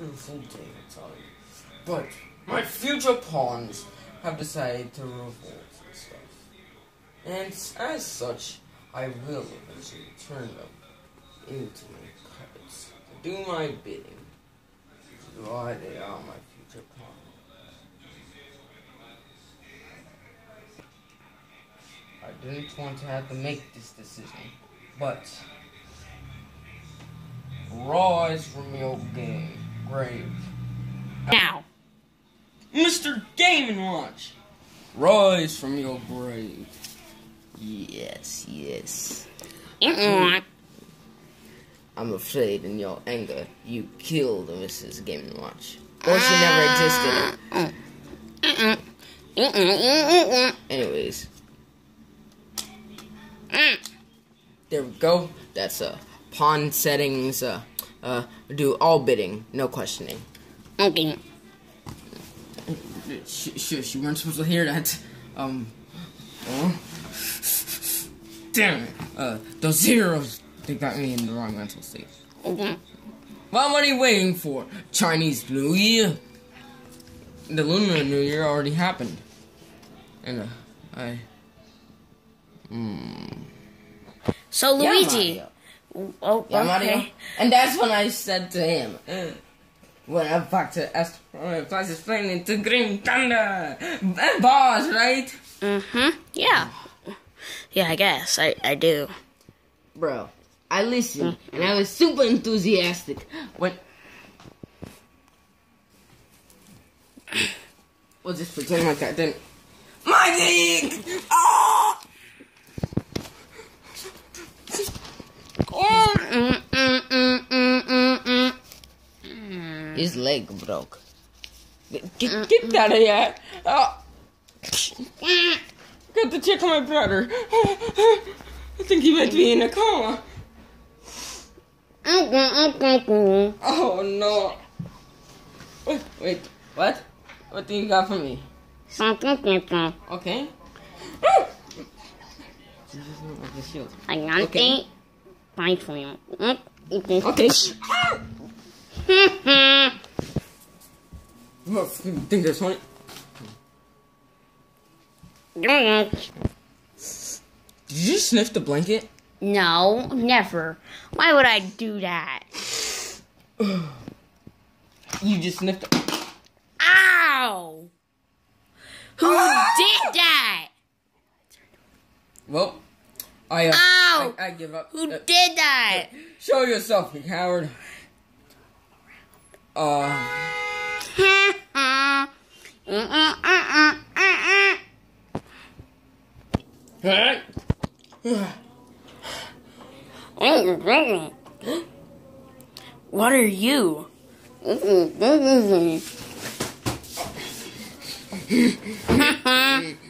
day outside. But my future pawns have decided to revolt and stuff. And as such, I will eventually turn them into my puppets to do my bidding. Why they are my future pawns. I didn't want to have to make this decision, but rise from your game grave. Now. Mr. Game and Watch, rise from your grave. Yes, yes. I'm afraid in your anger you killed Mrs. Game and Watch. Or she never existed. Anyways, Mm. there we go. That's uh pawn settings. Uh, uh, do all bidding, no questioning. Okay. Sh- sh- you weren't supposed to hear that. Um. Oh. Damn it. Uh, those zeros, they got me in the wrong mental state. Okay. Well, what are you waiting for? Chinese New Year? The Lunar New Year already happened. And, uh, I. Hmm. So Luigi. Mario. Oh, Yeah, Mario. okay. And that's when I said to him, uh, when I back to Astro Plus explaining to Green Thunder, uh, boss, right? Mm-hmm. Yeah. Yeah, I guess. I, I do. Bro, I listened and I was super enthusiastic when. We'll just pretend like I didn't. My dick! Ah! Mm, mm, mm. His leg broke. Get, get, out of here! Oh. Got to check on my brother. I think he might be in a coma. Oh no. Wait, wait, what? What do you got for me? Okay. I got Okay. Fine for you. Mm. Okay. You think that's funny? Did you sniff the blanket? No, never. Why would I do that? You just sniffed. The- Ow! Who did that? well, I, uh, Ow! I, I give up. Who Uh, did that? show yourself, you coward. Uh, alright. What are you?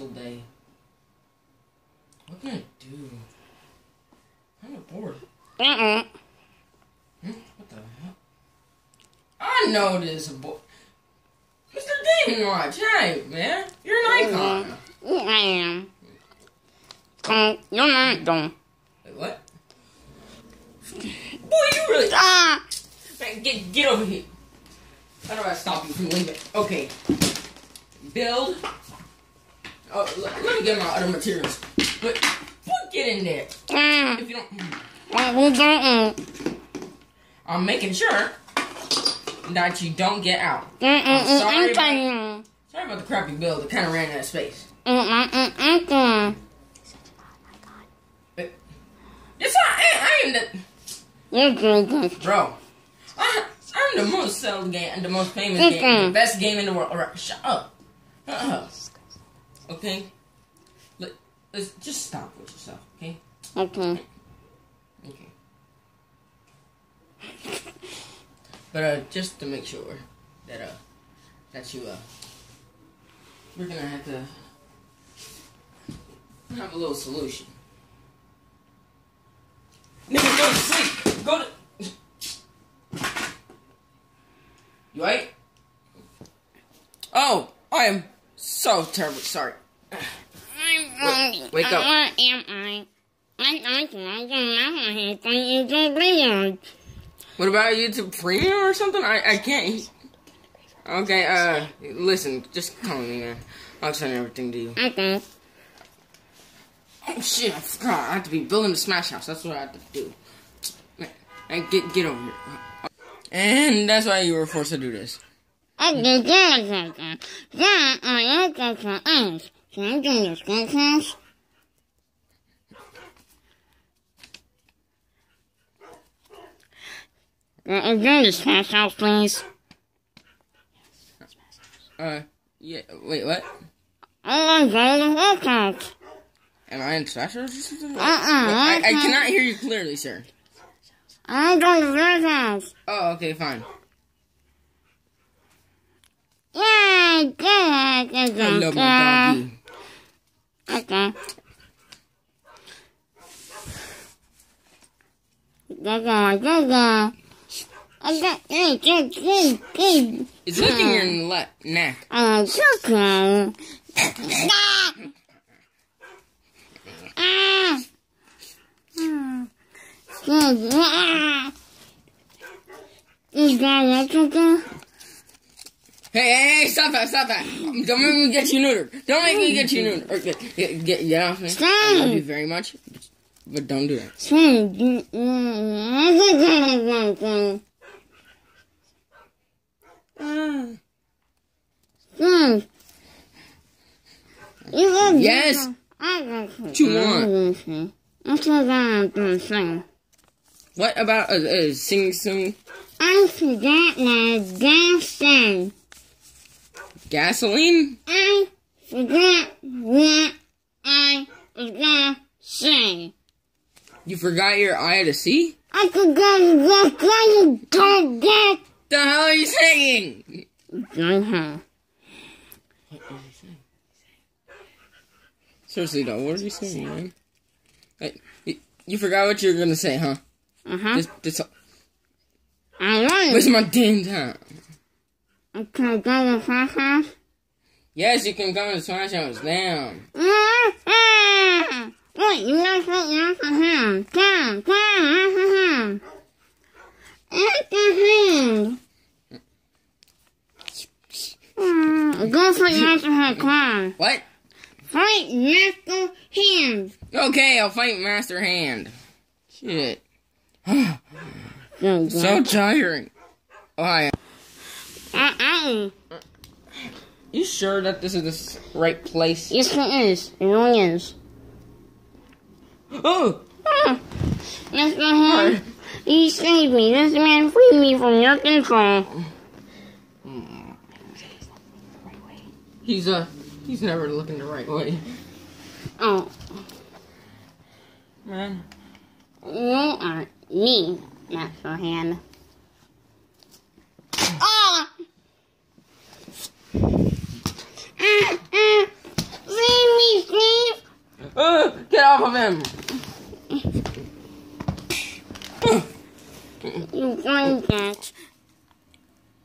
relaxful day. What can I do? I'm bored. mm-hmm What the hell? I know this boy. Mr. Demon Watch, hey man, you're an icon. Mm-mm. You're not dumb. Wait, what? Boy, you really. Ah! Man, get get over here. How do I stop you from leaving? Okay. Build. Oh, let, let me get my other materials. But, get in there. If you don't, I'm making sure that you don't get out. I'm sorry about, sorry about the crappy build. It kind of ran out of space. It's not. I, I am the bro. I, I'm the most sold game and the most famous game, the best game in the world. Shut up. Shut up. Okay. Look, let's just stop with yourself, okay? Okay. Okay. But uh, just to make sure that uh, that you uh, we're gonna have to have a little solution. Nigga, go to sleep. Go to. You right? Oh, I am so terribly sorry. Wake, wake up. Where am I? I I can What about YouTube Premium or something? I, I can't. Okay, uh, listen, just call me, man. I'll explain everything to you. Okay. Oh shit, I forgot. I have to be building the Smash House. That's what I have to do. Man, get get over here. And that's why you were forced to do this. Okay, good, good, good. Yeah, I look at the eyes. Can I do this, class? Can I do this, house, please? Uh, yeah. Wait, what? I want to go to the workout. Am I in Smash House or something? Uh-uh, I, I cannot hear you clearly, sir. I'm go to the workout. Oh, okay, fine. Yay, good, good, good, I love my doggy. Okay. It's licking your le- neck. Uh, gaga. Ah! Ah! Ah. Good, ah! You got it, gaga? Hey, hey, hey, stop that, stop that. Don't make me get you neutered. Don't make me get you neutered. Okay, get, get, get off me. I love you very much, but don't do that. Yes. What you want? That's what I'm going to say. What about a, uh, sing song I forgot my gas thing. Gasoline? I forgot what I was to say. You forgot your eye to see? I forgot what I don't get. The hell are you saying? Uh-huh. Seriously though, what are you saying, man? Hey, you, you forgot what you were gonna say, huh? Uh-huh. This, this, I like waste my damn time. I can go to the house. Yes, you can come to Smash House. Damn. Ah! Wait, you guys want your for him. Come, come, him. After him. Ah, Go for after him, come on. What? Fight Master Hand. Okay, I'll fight Master Hand. Shit. So tiring. Oh, hi. Uh-uh. You sure that this is the right place? Yes, it is. It really is. Oh! Ah, Master Hand, you saved me. This man freed me from your control. He's, uh, he's never looking the right way. Oh, Man. you are me, Master Hand. Ah! Ah! Leave me, Steve! Uh, get off of him! You blind that.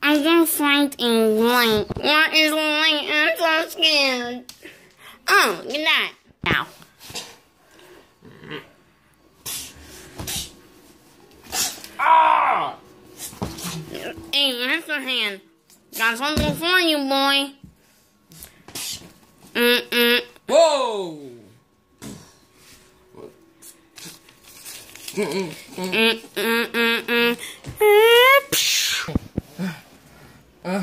I'm gonna fight in light. What is light? I'm so scared. Oh, good night. Now. Ah! Hey, Master Hand. Got something for you, boy. Mm-mm. Whoa! Mm-mm. Mm-mm-mm-mm. Uh.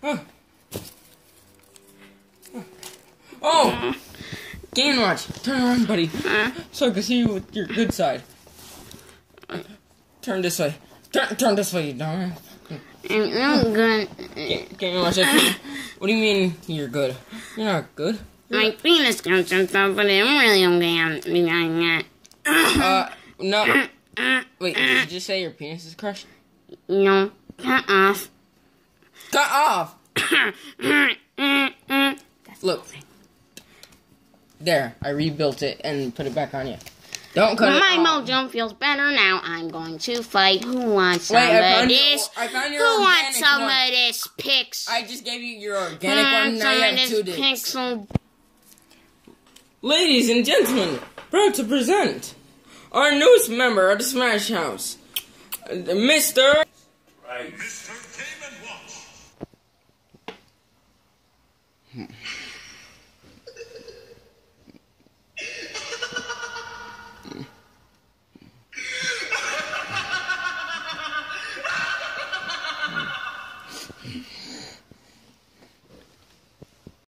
Uh. Oh! Game watch! Turn around, buddy. So I can see you with your good side. Turn this way. Turn, turn this way, you dumbass. I'm not good. Ga- Game watch. What do you mean you're good? You're not good. My penis comes and stuff, but I'm really okay. I'm doing that. Uh, no. Wait, did you just say your penis is crushed? No, cut off. Cut off! Look. There, I rebuilt it and put it back on you. Don't cut My Mojo feels better now. I'm going to fight. Who wants Wait, some I of this? Your, I found your Who wants some one? of this pix? I just gave you your organic one. Now you have two dicks. Pixel. Ladies and gentlemen, proud to present our newest member of the Smash House, Mr. Right. Mr. Game and Watch.